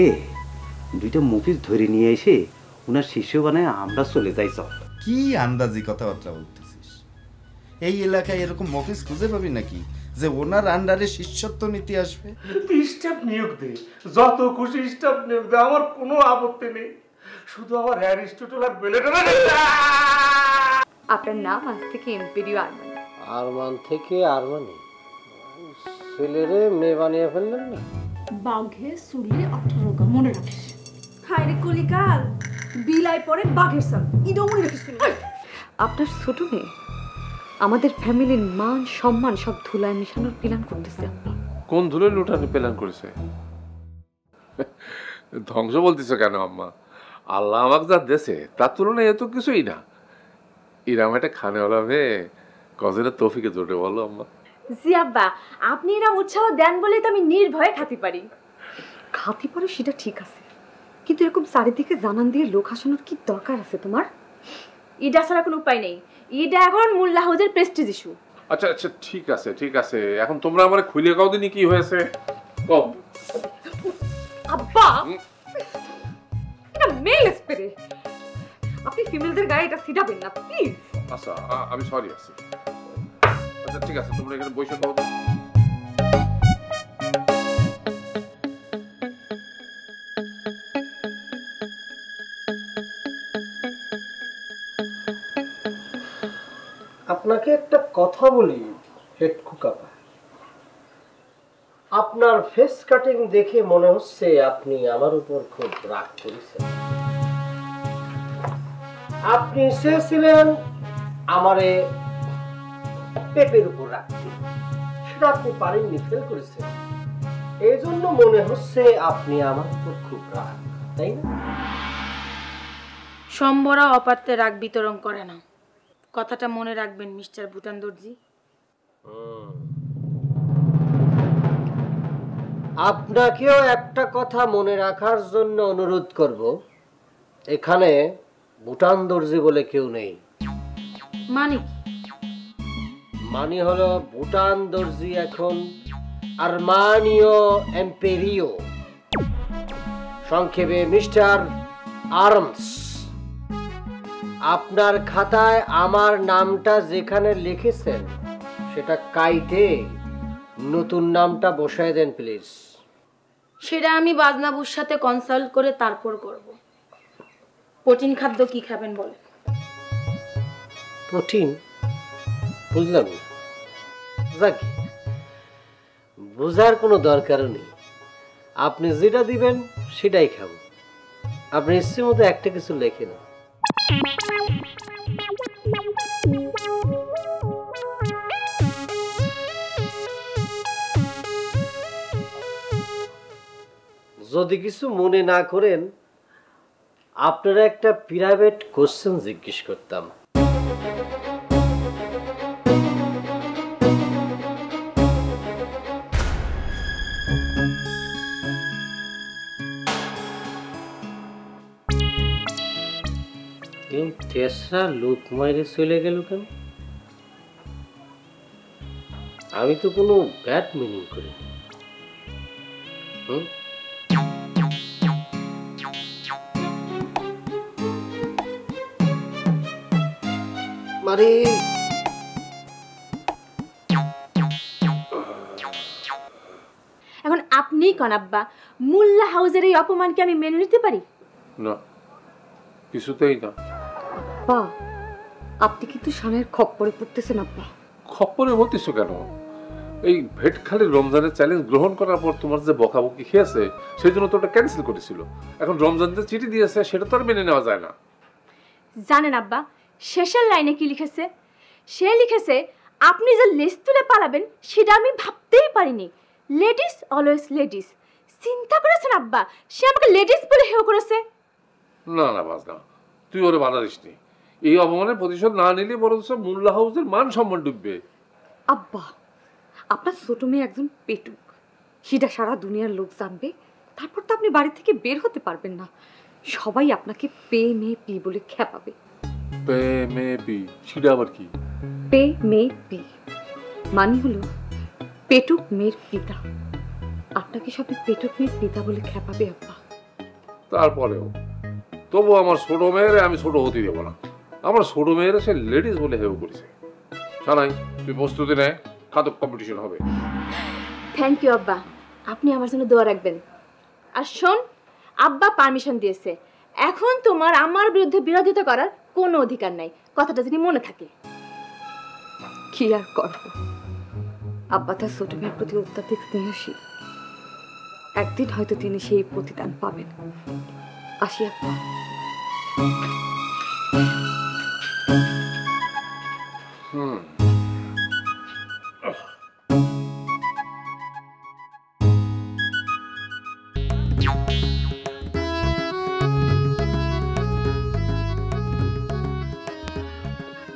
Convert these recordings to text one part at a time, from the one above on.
থেকে দুইটা মুভিস ধরে নিয়ে এসে ওনার শিষ্য বানায় আমরা চলে যাই চল। কি আন্দাজি কথাবার্তা বলতেছিস? এই এলাকায় এরকম অফিস খুঁজে পাবি নাকি যে ওনার আন্ডারে শিষ্যত্ব নীতি আসবে? স্টাফ নিয়োগ দে। যত খুশি স্টাফ নিয়োগ দে আমার কোনো আপত্তি নেই। শুধু আমার অ্যারিস্টোটল আর বেলেটের আপনার নাম আজ থেকে এম্পেরিও আরমান। আরমান থেকে আরমানি। ছেলেরে মেয়ে বানিয়ে ফেললেন না? বাঘে চুলে আঠারো গা মনে রাখিস। হায় রে কলিকাল বিলাই পরে বাঘের সাল। ইডো মনে রাখিস আপনার ছোট মেয়ে আমাদের ফ্যামিলির মান সম্মান সব ধুলায় মিশানোর প্ল্যান করতেছে আপনি কোন ধুলো লুটানি প্ল্যান করেছে? ধ্বংস বলতেছে কেন আম্মা? আল্লাহ আমাকে যা দেশে তার তুলনায় এত কিছুই না। ইরাম একটা খানেওয়ালা মেয়ে কজনের তৌফিকে জোটে বলো আম্মা। জি আব্বা আপনি এরা উৎসাহ দেন বলে তো আমি নির্ভয়ে খাতি পারি। খাতি পারো সেটা ঠিক আছে কিন্তু এরকম চারিদিকে জানান দিয়ে লোক হাসানোর কি দরকার আছে তোমার? ইডা ছাড়া কোনো উপায় নেই। ইডা এখন মোল্লা হাউজের প্রেস্টিজ ইস্যু আচ্ছা আচ্ছা ঠিক আছে ঠিক আছে। এখন তোমরা আমার খুলে কাউ দিনই কি হয়েছে? কও। আব্বা! এটা মেল স্প্রে আপনি ফিমেলদের গায়ে এটা সিটাবেন না প্লিজ আচ্ছা আমি সরি আছি। আচ্ছা ঠিক আছে, তোমরা এখানে বসে পাও আপনাকে একটা কথা বলি, হেড খুকাপা আপনার ফেস কাটিং দেখে মনে হচ্ছে আপনি আমার উপর খুব রাগ করেছেন। আপনি চেয়েছিলেন আমারে পেপের উপর রাখতে সেটা আপনি পারেননি ফেল করেছেন। এই জন্য মনে হচ্ছে আপনি আমার উপর খুব রাগ তাই না? সম্বরা অপাত্রে রাগ বিতরণ করে না। কথাটা মনে রাখবেন মিস্টার ভুটান দর্জি আপনাকেও একটা কথা মনে রাখার জন্য অনুরোধ করব। এখানে ভুটান দর্জি বলে কেউ নেই। মানে কি? মানে হলো ভুটান দর্জি এখন আরমানীয় এম্পেরিও। সংক্ষেপে মিস্টার আর্মস। আপনার খাতায় আমার নামটা যেখানে লিখেছেন সেটা কাইটে নতুন নামটা বসায় দেন প্লিজ। সেটা আমি বাজনাবুর সাথে কনসাল্ট করে তারপর করব। প্রোটিন খাদ্য কি খাবেন বলে প্রোটিন? বুঝলাম। যাক, বোঝার কোনো দরকারও নেই। আপনি যেটা দিবেন, সেটাই খাব। আপনি ইচ্ছে মতো একটা কিছু লেখেন যদি কিছু মনে না করেন, আপনারা একটা প্রাইভেট কোশ্চেন জিজ্ঞেস করতাম। তেসরা লোক মাইরে চলে গেল কেন? আমি তো কোনো ব্যাড মিনিং করি হুম? এখন আপনি কন আব্বা মোল্লা হাউজের এই অপমানকে আমি মেনে নিতে পারি? না কিছুতেই না। আব্বা আপনি কিন্তু স্বামীর খপ্পরে পড়তেছেন আব্বা। খপ্পরে বলতিস কেন? এই ভেটখালি রমজানের চ্যালেঞ্জ গ্রহণ করার পর তোমার যে বকাবকি খেয়েছে সেই জন্য তো ওটা ক্যান্সেল করেছিল। এখন রমজান যে চিঠি দিয়েছে সেটা তো আর মেনে নেওয়া যায় না। জানেন আব্বা শেষের লাইনে কি লিখেছে? সে লিখেছে আপনি যে লেস তুলে পালাবেন সেটা আমি ভাবতেই পারিনি। Ladies always ladies. চিন্তা করেছেন আব্বা সে আমাকে লেডিস বলে হেও করেছে? না না বাজনা। তুই ওরে বাধা দিসনি। এই অপমানের প্রতিশোধ না নিলে বরঞ্চ মোল্লা হাউসের মান সম্মান ডুববে। আব্বা আপনার ছোট মেয়ে একজন পেটুক। সেটা সারা দুনিয়ার লোক জানবে। তারপর তো আপনি বাড়ি থেকে বের হতে পারবেন না। সবাই আপনাকে পে মে পি বলে খেপাবে পে মে বি সেটা আবার কি? পে মে পি মানে হলো পেটুক মেয়ের পিতা। আপনাকে সবাই পেটুক মেয়ের পিতা বলে খেপাবে আব্বা। তারপরেও তবু আমার ছোট মেয়ের আমি ছোট হতে দেবো না। আমার ছোট মেয়েরে সে লেডিস বলে হেউ করেছে। সানাই তুই প্রস্তুতি নেয় খাদক কম্পিটিশন হবে। থ্যাংক ইউ আব্বা। আপনি আমার জন্য দোয়া রাখবেন। আর শোন আব্বা পারমিশন দিয়েছে। এখন তোমার আমার বিরুদ্ধে বিরোধিতা করার কোনো অধিকার নাই। কথাটা যদি মনে থাকে। কি আর করব? আব্বা তার ছোট মেয়ের প্রতি অত্যাধিক স্নেহশীল একদিন হয়তো তিনি সেই প্রতিদান পাবেন। আসি আব্বা। হুম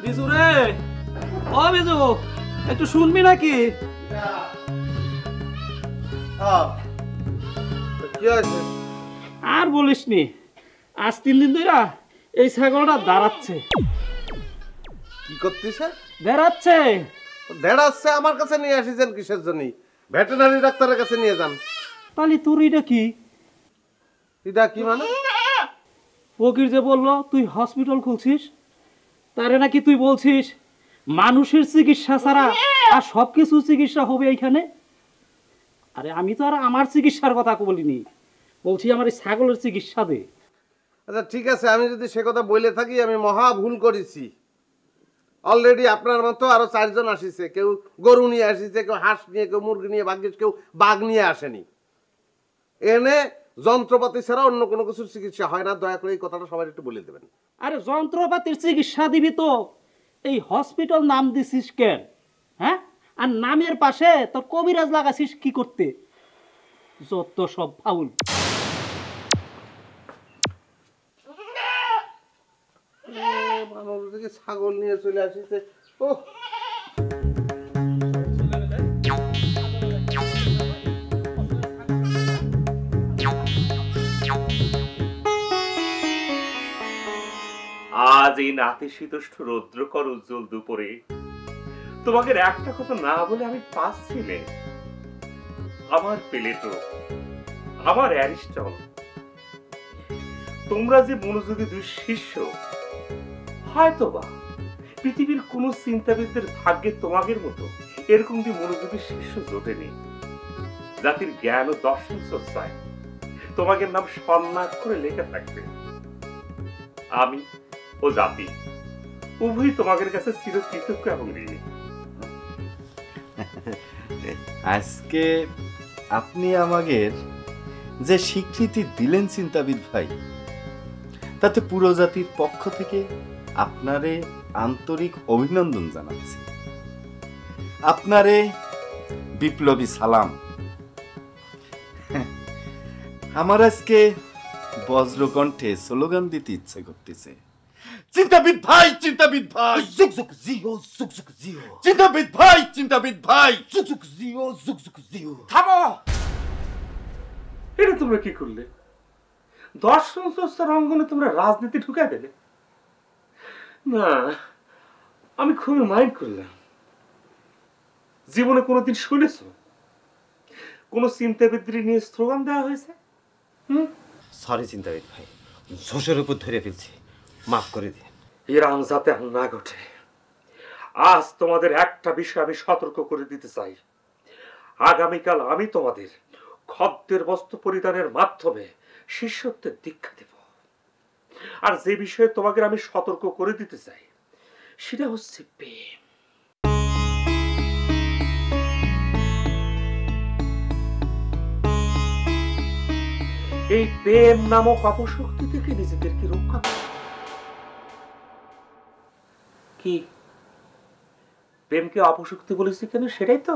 বিজু রে। ও বিজু একটু শুনবি নাকি? আর বলিসনি আজ তিন দিন ধরে এই ছাগলটা দাঁড়াচ্ছে। কি করতেছে? দাঁড়াচ্ছে দেড়াচ্ছে আমার কাছে নিয়ে আসিছেন কিসের জন্য ভেটেনারি ডাক্তারের কাছে নিয়ে যান। তাহলে তোর এটা কি? এটা কি মানে? ফকির যে বলল তুই হসপিটাল খুলছিস? তারে নাকি তুই বলছিস মানুষের চিকিৎসা ছাড়া আর সব কিছু চিকিৎসা হবে এইখানে? আরে আমি তো আর আমার চিকিৎসার কথা বলিনি। বলছি আমার এই ছাগলের চিকিৎসা দে। আচ্ছা ঠিক আছে আমি যদি সে কথা বলে থাকি আমি মহা ভুল করেছি। অলরেডি আপনার মতো আরও চারজন আসিছে। কেউ গরু নিয়ে আসিছে, কেউ হাঁস নিয়ে, কেউ মুরগি নিয়ে, ভাগ্যিস কেউ বাঘ নিয়ে আসেনি। এনে যন্ত্রপাতি ছাড়া অন্য কোনো কিছুর চিকিৎসা হয় না। দয়া করে এই কথাটা সবাই একটু বলে দেবেন। আরে যন্ত্রপাতির চিকিৎসা দিবি তো। এই হসপিটাল নাম দিছিস কেন? হ্যাঁ? আর নামের পাশে তোর কবিরাজ লাগাছিস কি করতে? যত সব ফাউল মানুষ থেকে ছাগল নিয়ে চলে আসিছে। ও আজ এই নাতিশীতোষ্ঠ রৌদ্রকর উজ্জ্বল দুপুরে তোমাকে একটা কথা না বলে আমি পাচ্ছি নে। আমার পেলেটো আমার অ্যারিস্টল তোমরা যে মনোযোগী দুই শিষ্য হয়তো বা পৃথিবীর কোন চিন্তাবিদদের ভাগ্যে তোমাদের মতো এরকম যে মনোযোগী শিষ্য জোটেনি। জাতির জ্ঞান ও দর্শন চর্চায় তোমাদের নাম সম্মান করে লেখা থাকবে। আমি ও জাতি উভয়ই তোমাদের কাছে চির কৃতজ্ঞ এবং ঋণী। আজকে আপনি আমাদের যে স্বীকৃতি দিলেন চিন্তাবিদ ভাই, তাতে পুরো জাতির পক্ষ থেকে আপনারে আন্তরিক অভিনন্দন জানাচ্ছি। আপনারে বিপ্লবী সালাম। আমার আজকে বজ্রকণ্ঠে স্লোগান দিতে ইচ্ছে করতেছে। চিন্তাবিদ ভাই চিন্তাবিদ ভাই! জুক জুক জিও জুক জুক জিও। চিন্তাবিদ ভাই চিন্তাবিদ ভাই! জুক জুক জিও জুক জুক জিও। থামো! এটা তোমরা কি করলে? দর্শন চর্চার অঙ্গনে তোমরা রাজনীতি ঢুকাই দেবে না আমি খুবই মাইন্ড করলাম। জীবনে কোনোদিন শুনেছ? কোন চিন্তাবিদ্রি নিয়ে স্লোগান দেওয়া হয়েছে? সরি চিন্তাবিদ ভাই। ঝোঁসের উপর ধরে ফেলছি। মাফ করে দিন। এরাম যাতে আর না ঘটে আজ তোমাদের একটা বিষয় আমি সতর্ক করে দিতে চাই। আগামীকাল আমি তোমাদের খদ্দের বস্ত্র পরিধানের মাধ্যমে শিষ্যত্বের দীক্ষা দেব। আর যে বিষয়ে তোমাকে আমি সতর্ক করে দিতে চাই, সেটা হচ্ছে প্রেম। এই প্রেম নামক অপশক্তি থেকে নিজেদেরকে রক্ষা কি? প্রেমকে অপশক্তি বলেছি কেন? সেটাই তো।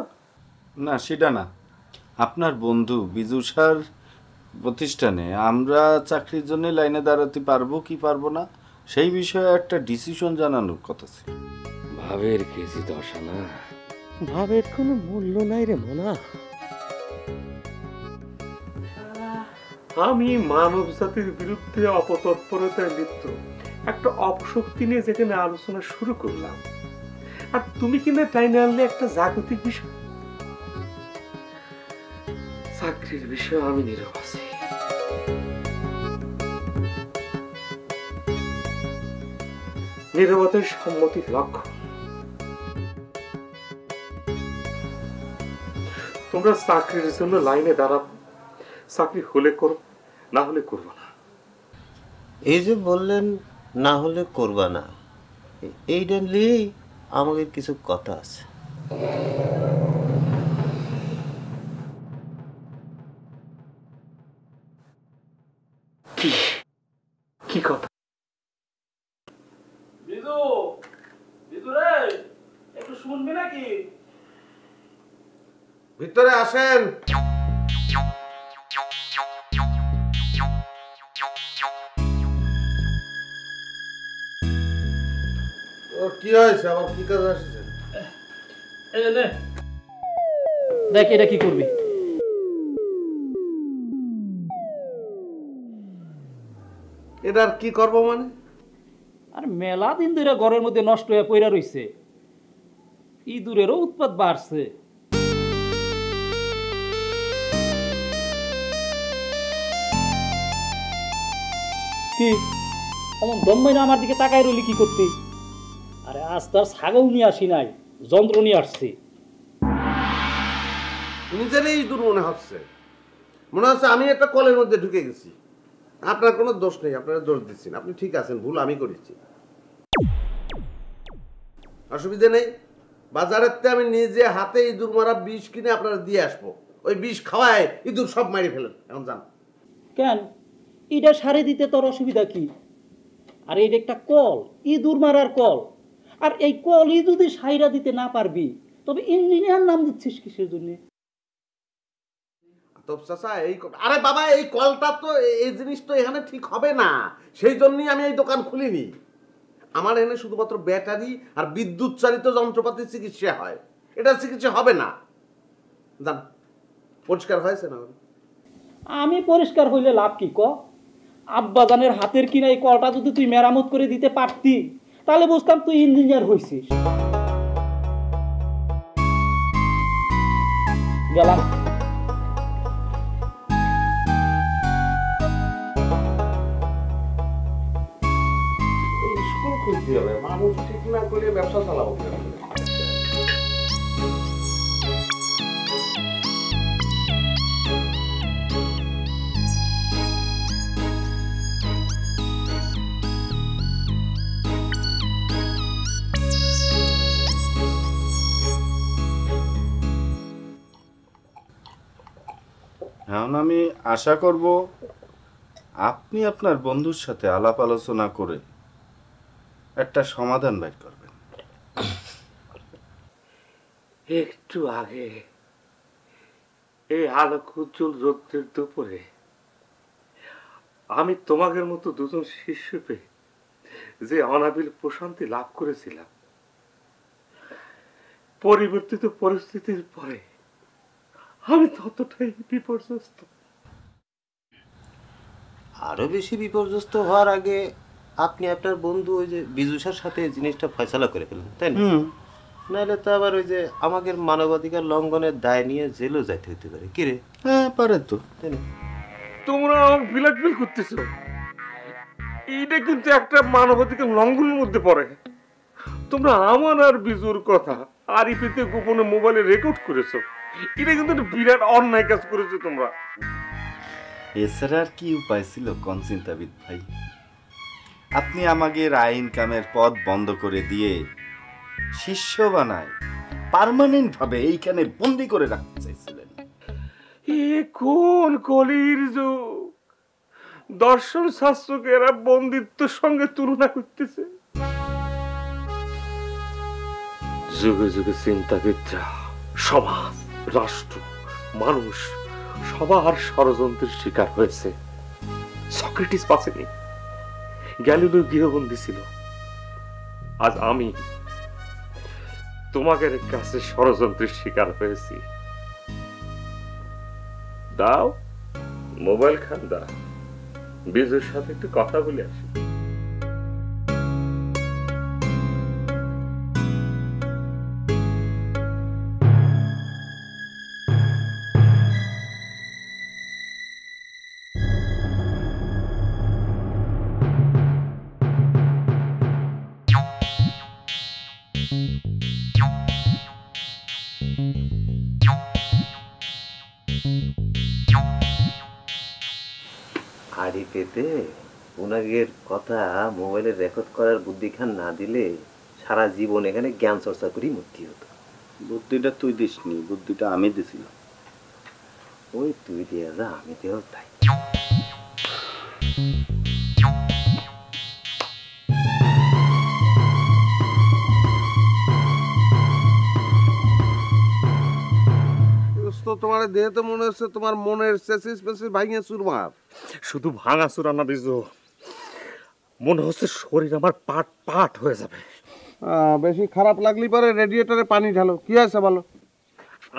না, সেটা না। আপনার বন্ধু বিজু স্যার প্রতিষ্ঠানে আমরা চাকরির জন্য লাইনে দাঁড়াতে পারব কি পারব না সেই বিষয়ে একটা ডিসিশন জানানোর কথা ছিল। ভাবের কেজি দশা না। ভাবের কোনো মূল্য নাই রে মোনা। আমি মানব জাতির বিরুদ্ধে অপতৎপরতায় লিপ্ত। একটা অপশক্তি নিয়ে যেখানে আলোচনা শুরু করলাম। আর তুমি কিনা টাইনে আনলে একটা জাগতিক বিষয়? চাকরির বিষয়ে আমি নীরব আছি। নীরবতাই সম্মতির লক্ষ্য। তোমরা চাকরির জন্য লাইনে দাঁড়াবো চাকরি হলে করো না হলে করব না। এই যে বললেন না হলে করবা না এইটা নিয়েই আমাদের কিছু কথা আছে। কি? কি কথা বিদু বিদু রে একটু শুনবি নাকি ভিতরে আসেন। কি হয়েছে? আবার কি কাজ আসছে? দেখ এটা কি করবি? এটা আর কি করব মানে? আর মেলা দিন ধরে ঘরের মধ্যে নষ্ট হয়ে পড়া রইছে। ইঁদুরেরও উৎপাত বাড়ছে। কি? এমন দম্বাই না আমার দিকে তাকাই রইলি কি করতে? আরে আজ তার ছাগল নিয়ে আসি নাই যন্ত্র নিয়ে আসছি। নিজেরই দূর মনে হচ্ছে। মনে হচ্ছে আমি একটা কলের মধ্যে ঢুকে গেছি। আপনার কোনো দোষ নেই আপনারা দোষ দিচ্ছেন। আপনি ঠিক আছেন ভুল আমি করেছি। অসুবিধা নেই। বাজারের তে আমি নিজে হাতে ইঁদুর মারা বিষ কিনে আপনারা দিয়ে আসব। ওই বিষ খাওয়ায় ইঁদুর সব মারি ফেলেন। এখন যান। কেন? এটা সারে দিতে তোর অসুবিধা কি? আর এটা একটা কল ইঁদুর মারার কল। আর এই কলই যদি সাইরা দিতে না পারবি তবে ইঞ্জিনিয়ার নাম দিচ্ছিস কিসের জন্য? তো চাচা এই আরে বাবা এই কলটা তো এই জিনিস তো এখানে ঠিক হবে না। সেই জন্যই আমি এই দোকান খুলিনি। আমার এখানে শুধুমাত্র ব্যাটারি আর বিদ্যুৎ চালিত যন্ত্রপাতি চিকিৎসা হয়। এটা চিকিৎসা হবে না। জান পরিষ্কার হয়েছে না? আমি পরিষ্কার হইলে লাভ কি ক? আব্বাজানের হাতের কিনা এই কলটা যদি তুই মেরামত করে দিতে পারতি, তাহলে বুঝতাম তুই ইঞ্জিনিয়ার হয়েছিস গেলাম। মানুষ ঠিক না করে ব্যবসা চালাবো এখন আমি আশা করব আপনি আপনার বন্ধুর সাথে আলাপ আলোচনা করে একটা সমাধান বের করবেন। একটু আগে এই আলোক উজ্জ্বল রৌদ্রের দুপুরে আমি তোমাদের মতো দুজন শিষ্য পেয়ে যে অনাবিল প্রশান্তি লাভ করেছিলাম, পরিবর্তিত পরিস্থিতির পরে আমি ততটাই বিপর্যস্ত। আরও বেশি বিপর্যস্ত হওয়ার আগে আপনি আপনার বন্ধু ওই যে বিজুষার সাথে জিনিসটা ফয়সালা করে ফেলেন তাই না? নাহলে তো আবার ওই যে আমাদের মানবাধিকার লঙ্ঘনের দায় নিয়ে জেলও যাইতে হতে পারে। কি রে? হ্যাঁ পারে তো। তাই না? তোমরা আমাকে ব্ল্যাকমেল করতেছো। এইটা কিন্তু একটা মানবাধিকার লঙ্ঘনের মধ্যে পড়ে। তোমরা আমার আর বিজুর কথা আরিফিতে গোপনে মোবাইলে রেকর্ড করেছ। এটা কিন্তু একটা বিরাট অন্যায় কাজ করেছ তোমরা। এছাড়া আর কি উপায় ছিল কোন চিন্তাবিদ ভাই? আপনি আমাদের আইন কামের পথ বন্ধ করে দিয়ে শিষ্য বানায় পার্মানেন্ট ভাবে এইখানে বন্দি করে রাখতে চাইছিলেন। এ কোন কলির যুগ? দর্শন শাস্ত্রকে এরা বন্দিত্বের সঙ্গে তুলনা করতেছে। যুগে যুগে চিন্তাবিদরা সমাজ রাষ্ট্র, মানুষ, সবার ষড়যন্ত্রের শিকার হয়েছে। সক্রেটিস বাঁচেনি। গ্যালিলো গৃহবন্দী ছিল। আজ আমি তোমাদের কাছে ষড়যন্ত্রের শিকার হয়েছি। দাও, মোবাইল খান দা বিজুর সাথে একটু কথা বলে আসি। হাড়ি পেতে উনাগের কথা মোবাইলে রেকর্ড করার বুদ্ধিখান না দিলে সারা জীবন এখানে জ্ঞান চর্চা করেই মূর্তি হতো। বুদ্ধিটা তুই দিসনি বুদ্ধিটা আমি দিছিলাম। ওই তুই দিয়ে যা আমি দেও তাই। তোমার দেহে তো মনে হচ্ছে তোমার মনের চেসিস পেসিস ভাঙিয়ে চুরমার। শুধু ভাঙা চুরানা বিজু মনে হচ্ছে শরীর আমার পাট পাট হয়ে যাবে। বেশি খারাপ লাগলি পরে রেডিয়েটরে পানি ঢালো। কি আছে বলো?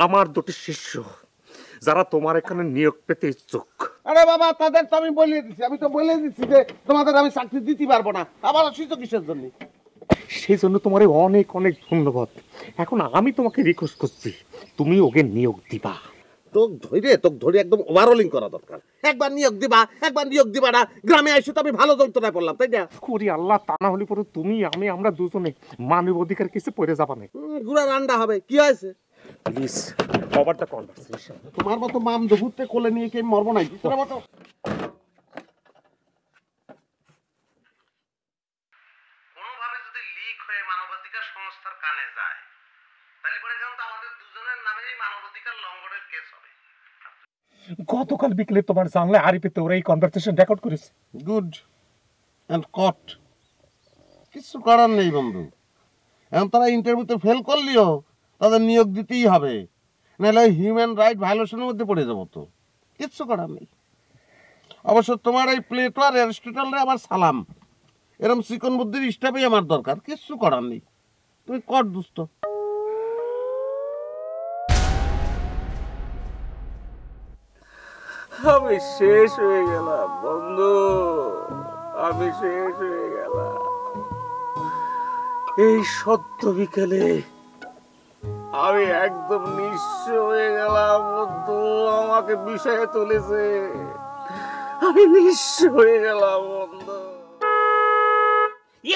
আমার দুটি শিষ্য যারা তোমার এখানে নিয়োগ পেতে ইচ্ছুক। আরে বাবা তাদের তো আমি বলে দিচ্ছি আমি তো বলে দিচ্ছি যে তোমাদের আমি চাকরি দিতে পারব না। আবার অসুস্থ কিসের জন্য? সেই জন্য তোমার অনেক অনেক ধন্যবাদ। এখন আমি তোমাকে রিকোয়েস্ট করছি তুমি ওকে নিয়োগ দিবা। তোক ধরে তোক ধরে একদম ওভারঅলিং করা দরকার। একবার নিয়োগ দিবা একবার নিয়োগ দিবা না গ্রামে আসে তো আমি ভালো যন্ত্রণায় পড়লাম তাই না? করি আল্লাহ তা না হলে পরে তুমি আমি আমরা দুজনে মানব অধিকার কিছু পড়ে যাবা না গুড়া রান্না হবে কি হয়েছে? প্লিজ কভার দ্য কনভারসেশন তোমার মতো মাম দুপুরতে কোলে নিয়ে কি মরবো নাই তোর মতো কোনোভাবে যদি লিক হয়ে মানবাধিকার সংস্থার কানে যায় তাহলে পরে কিন্তু আমাদের দুজনের নামেই মানবাধিকার লঙ্ঘনের কেস হবে। গতকাল বিকেলে তোমার জানলে আরিফিতে ওরা এই কনভারসেশন রেকর্ড করেছে। গুড অ্যান্ড কট কিছু করার নেই বন্ধু। এখন তারা ইন্টারভিউতে ফেল করলিও তাদের নিয়োগ দিতেই হবে। নাহলে হিউম্যান রাইট ভায়োলেশনের মধ্যে পড়ে যাব তো। কিচ্ছু করার নেই। অবশ্য তোমার এই প্লেটো আর অ্যারিস্টটলরে আমার সালাম। এরম চিকন বুদ্ধির স্টাফই আমার দরকার। কিচ্ছু করার নেই। তুমি কর দুষ্ট। আমি শেষ হয়ে গেলাম বন্ধু। আমি শেষ হয়ে গেলাম। এই সত্য বিকেলে আমি একদম নিঃস্ব হয়ে গেলাম বন্ধু। আমাকে বিষয়ে তুলেছে। আমি নিঃস্ব হয়ে গেলাম বন্ধু।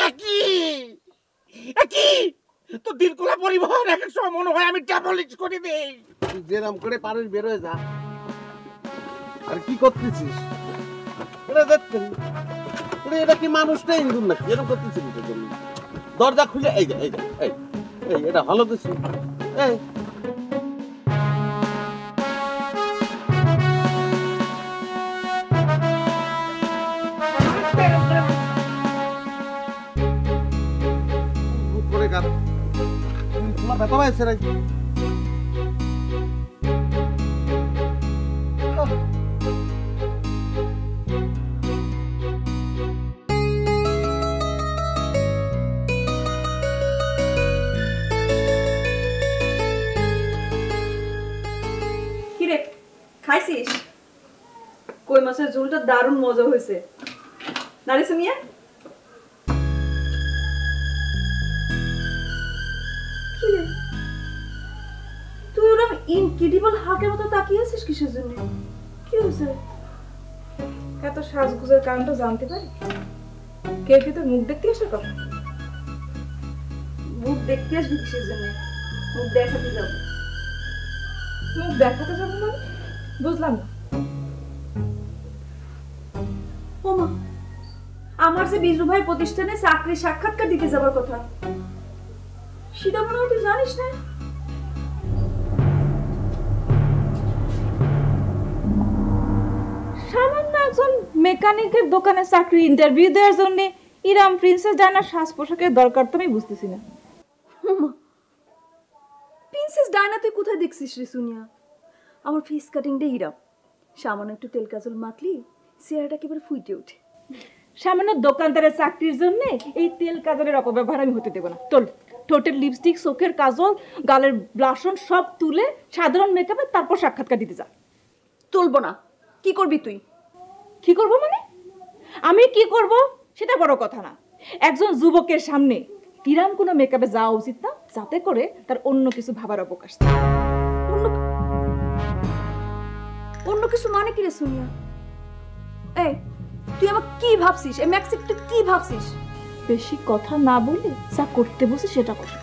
একই একই তো দিলকুলা পরিবহন এক সময় মনে হয় আমি ডাবলিজ করে দেই। যেরাম করে পারিস বের হয়ে যা। আর কি করতেছিস? এটা দেখছেন এটা কি মানুষটা ইন্দুর নাকি? এরকম করতেছিস দরজা খুলে এই যা এই যা এই এই, এটা ভালো কিছু এই। তোমার ব্যথা পাইছে নাকি? খাইছিস কই মাছের ঝোলটা দারুণ মজা হয়েছে। নারে সুমিয়া? তুই ওরকম ইনক্রেডিবল হাকের মতো তাকিয়ে আছিস কিসের জন্য? কি হয়েছে? এত সাজগুজের কারণটা জানতে পারি? কে কে তোর মুখ দেখতে আসার কথা? মুখ দেখতে আসবি কিসের জন্য? মুখ দেখাতে যাব। মুখ দেখাতে যাব মানে? বুঝলাম না। ওমা আমার যে বিজু ভাই প্রতিষ্ঠানে চাকরি সাক্ষাৎকার দিতে যাবার কথা সেটা মনে হয় তুই জানিস না? সামান্য একজন মেকানিকের দোকানে চাকরি ইন্টারভিউ দেওয়ার জন্য ইরাম প্রিন্সেস ডায়নার সাজ পোশাকের দরকার তো আমি বুঝতেছি না। প্রিন্সেস ডায়না তুই কোথায় দেখছিস রে সুনিয়া? আমার ফেস কাটিংটা ইরাম সামান্য একটু তেল কাজল মাখলি চেহারাটা একেবারে ফুটে ওঠে। সামান্য দোকানদারের চাকরির জন্য এই তেল কাজলের অপব্যবহার আমি হতে দেবো না। তোল ঠোঁটের লিপস্টিক চোখের কাজল গালের ব্লাশন সব তুলে সাধারণ মেকআপে তারপর সাক্ষাৎকার দিতে যা। তুলবো না। কি করবি তুই? কি করব মানে? আমি কি করব? সেটা বড় কথা না। একজন যুবকের সামনে কিরাম কোনো মেকআপে যাওয়া উচিত না যাতে করে তার অন্য কিছু ভাবার অবকাশ থাকে। অন্য কিছু মানে কি রে সোনিয়া? এই, তুই আমাকে কি ভাবছিস? এই ম্যাক্সিক তুই কি ভাবছিস? বেশি কথা না বলে যা করতে বসে সেটা কর।